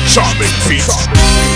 charming feat.